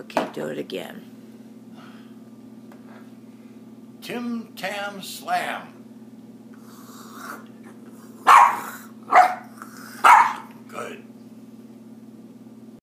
Okay, do it again. Tim Tam Slam.